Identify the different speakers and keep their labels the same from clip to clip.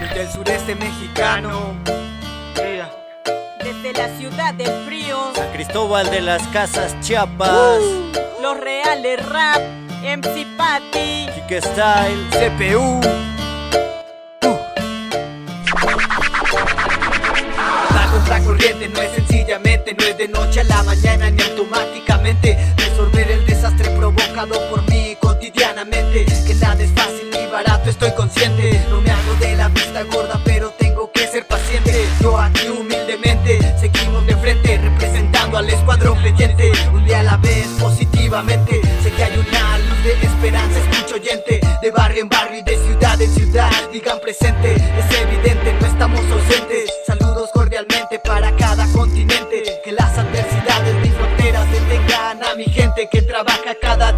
Speaker 1: Desde el sureste mexicano.
Speaker 2: Desde la ciudad del frío.
Speaker 3: San Cristóbal de las Casas Chiapas.
Speaker 2: Los reales rap. MC Patty.
Speaker 3: Kike Style.
Speaker 1: CPU. La contracorriente no es sencillamente, no es de noche a la mañana ni automáticamente resolver el desastre provocado por mí cotidianamente. Que nada es fácil ni barato, estoy consciente. No me hago de la vista gorda, pero tengo que ser paciente. Yo aquí humildemente seguimos de frente, representando al escuadrón creyente. Un día a la vez, positivamente. Sé que hay una luz de esperanza, escucho oyente. De barrio en barrio y de ciudad en ciudad, digan presente. Es evidente, no estamos ausentes. Saludos cordialmente para cada continente. Que las adversidades ni fronteras detengan a mi gente que trabaja cada día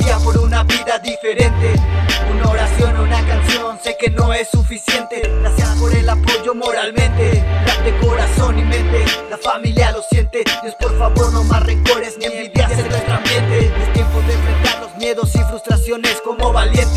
Speaker 1: Una oración o una canción, sé que no es suficiente. Gracias por el apoyo moralmente. Rap de corazón y mente, la familia lo siente. Dios, por favor, no más rencores ni envidias en nuestro ambiente. Es tiempo de enfrentar los miedos y frustraciones como valientes.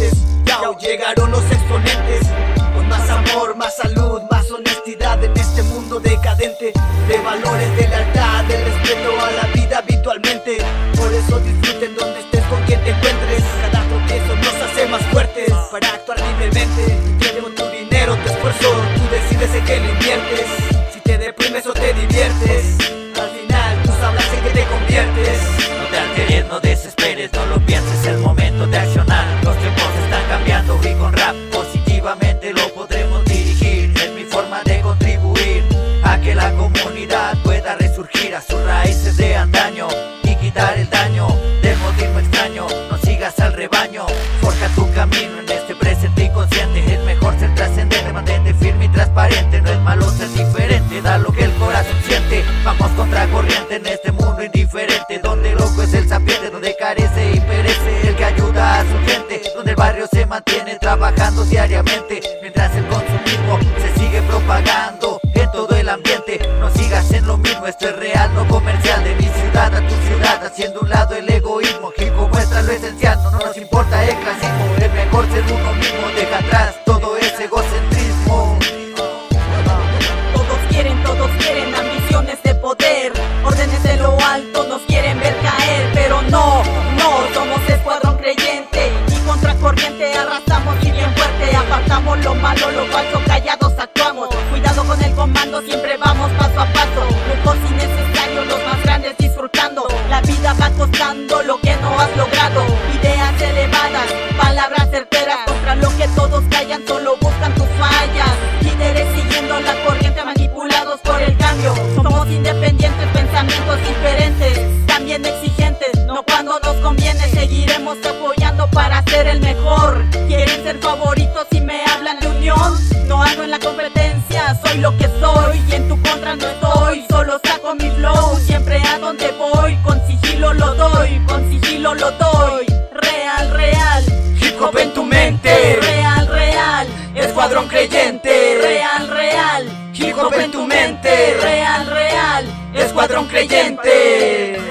Speaker 1: Tiene tu dinero, tu esfuerzo. Tú decides en qué lo inviertes. Si te deprimes o te diviertes. Al final tú sabrás en qué te conviertes.
Speaker 3: No te alteres, no desesperes, no lo pienses, es el momento de accionar. Los tiempos están cambiando y con rap positivamente lo podremos dirigir. Es mi forma de contribuir a que la comunidad pueda resurgir a sus raíces de antaño y quitar el daño del modismo extraño. No sigas al rebaño, forja tu camino en este transparente. No es malo ser diferente, da lo que el corazón siente. Vamos contra corriente en este mundo indiferente, donde loco es el sapiente, donde carece y perece el que ayuda a su gente, donde el barrio se mantiene trabajando diariamente, mientras el consumismo se sigue propagando en todo el ambiente. No sigas en lo mismo, esto es real, no comercial, de mi ciudad a tu ciudad, haciendo un lado
Speaker 2: En la competencia, soy lo que soy. Y en tu contra no estoy, solo saco mi flow. Siempre a donde voy, con sigilo lo doy, con sigilo lo doy. Real, real.
Speaker 1: Hip hop en tu mente.
Speaker 2: Real, real.
Speaker 1: Escuadrón creyente.
Speaker 2: Real, real.
Speaker 1: Hip hop en tu mente.
Speaker 2: Real, real.
Speaker 1: Escuadrón creyente.